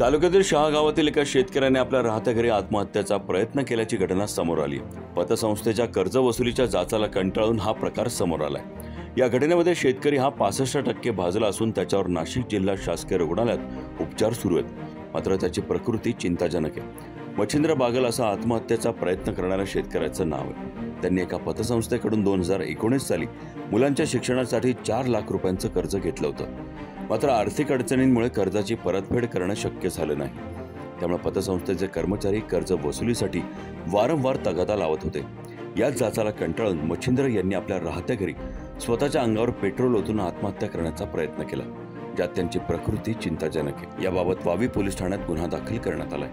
तालुक्यातील शहा गावातील एका शेतकऱ्याने आपल्या राहत्या घरी आत्महत्याचा प्रयत्न केल्याची घटना समोर आली. पतसंस्थेच्या कर्ज वसुलीच्या जाचाला कंटाळून हा प्रकार समोर आलाय. या घटनेमध्ये शेतकरी हा पासष्ट टक्के भाजला असून त्याच्यावर नाशिक जिल्हा शासकीय रुग्णालयात उपचार सुरू आहेत. मात्र त्याची प्रकृती चिंताजनक आहे. मच्छिंद्र बागल असा आत्महत्येचा प्रयत्न करणाऱ्या शेतकऱ्याचं नाव आहे. त्यांनी एका पतसंस्थेकडून दोन हजार एकोणीस साली मुलांच्या शिक्षणासाठी चार लाख रुपयांचं कर्ज घेतलं होतं. मात्र आर्थिक अडचणींमुळे कर्जाची परतफेड करणं शक्य झालं नाही. त्यामुळे पतसंस्थेचे कर्मचारी कर्ज वसुलीसाठी वारंवार तगादा लावत होते. याच जाचाला कंटाळून मच्छिंद्र यांनी आपल्या राहत्या घरी स्वतःच्या अंगावर पेट्रोल ओतून आत्महत्या करण्याचा प्रयत्न केला ज्यात त्यांची प्रकृती चिंताजनक आहे. याबाबत वावी पोलीस ठाण्यात गुन्हा दाखल करण्यात आलाय.